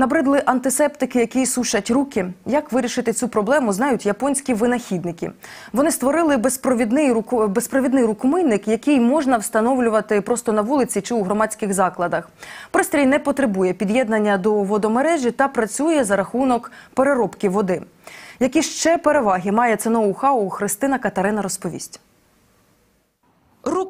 Набридли антисептики, які сушать руки. Як вирішити цю проблему, знають японські винахідники. Вони створили безпровідний руку безпровідний рукомийник, який можна встановлювати просто на вулиці чи у громадських закладах. Пристрій не потребує під'єднання до водомережі та працює за рахунок переробки води. Які ще переваги має це ноу-хау, Христина Катерина розповість.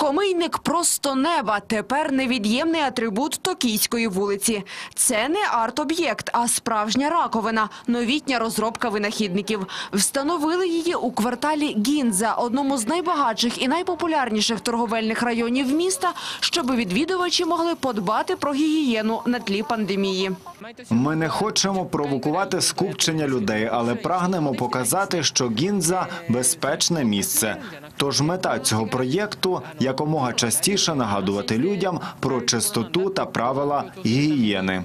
Рукомийник просто неба. Тепер невід'ємний атрибут Токійської вулиці. Це не арт-об'єкт, а справжня раковина, новітня розробка винахідників. Встановили її у кварталі Гінза, одному з найбагатших і найпопулярніших торговельних районів міста, щоб відвідувачі могли подбати про гігієну на тлі пандемії. Ми не хочемо провокувати скупчення людей, але прагнемо показати, що Гінза – безпечне місце. Тож мета цього проєкту – якомога частіше нагадувати людям про чистоту та правила гігієни.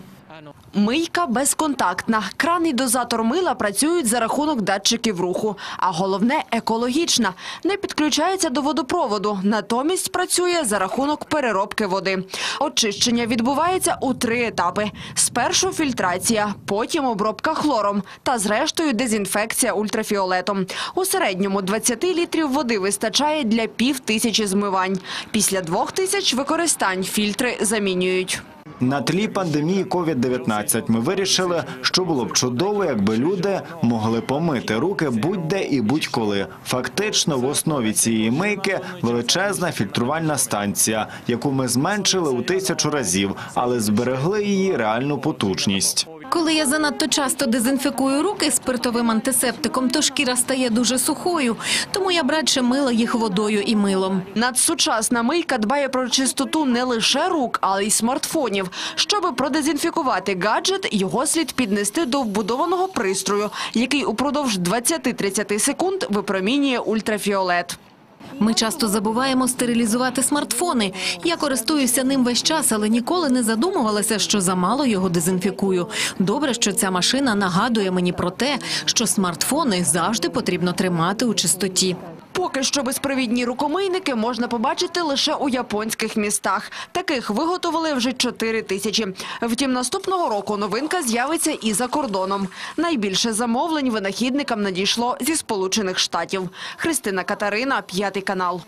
Мийка безконтактна. Кран і дозатор мила працюють за рахунок датчиків руху. А головне – екологічна. Не підключається до водопроводу. Натомість працює за рахунок переробки води. Очищення відбувається у три етапи. Спершу фільтрація, потім обробка хлором та зрештою дезінфекція ультрафіолетом. У середньому 20 літрів води вистачає для пів тисячі змивань. Після двох тисяч використань фільтри замінюють. На тлі пандемії COVID-19 ми вирішили, що було б чудово, якби люди могли помити руки будь-де і будь-коли. Фактично, в основі цієї мийки величезна фільтрувальна станція, яку ми зменшили у тисячу разів, але зберегли її реальну потужність. Коли я занадто часто дезінфікую руки спиртовим антисептиком, то шкіра стає дуже сухою, тому я радше мила їх водою і милом. Надсучасна мийка дбає про чистоту не лише рук, але й смартфонів. Щоби продезінфікувати гаджет, його слід піднести до вбудованого пристрою, який упродовж 20-30 секунд випромінює ультрафіолет. Ми часто забуваємо стерилізувати смартфони. Я користуюся ним весь час, але ніколи не задумувалася, що замало його дезінфікую. Добре, що ця машина нагадує мені про те, що смартфони завжди потрібно тримати у чистоті. Поки що безпровідні рукомийники можна побачити лише у японських містах. Таких виготовили вже 4 тисячі. Втім, наступного року новинка з'явиться і за кордоном. Найбільше замовлень винахідникам надійшло зі Сполучених Штатів. Христина Катерина, п'ятий канал.